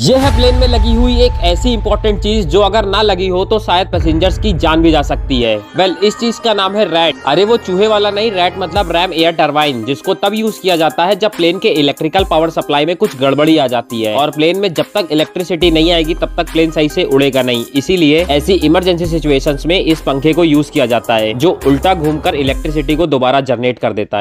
यह है प्लेन में लगी हुई एक ऐसी इंपॉर्टेंट चीज़ जो अगर ना लगी हो तो शायद पैसेंजर्स की जान भी जा सकती है। वेल well, इस चीज़ का नाम है रैट अरे वो चूहे वाला नहीं रैट मतलब रैम एयर टर्बाइन जिसको तब यूज़ किया जाता है जब प्लेन के इलेक्ट्रिकल पावर सप्लाई में कुछ गड़बड़ी आ जाती है। और प्लेन में जब तक इलेक्ट्रिसिटी नहीं आएगी तब तक प्लेन सही से उड़ेगा नहीं। इसीलिए ऐसी इमरजेंसी सिचुएशन में इस पंखे को यूज़ किया जाता है जो उल्टा घूमकर इलेक्ट्रिसिटी को दोबारा जनरेट कर देता है।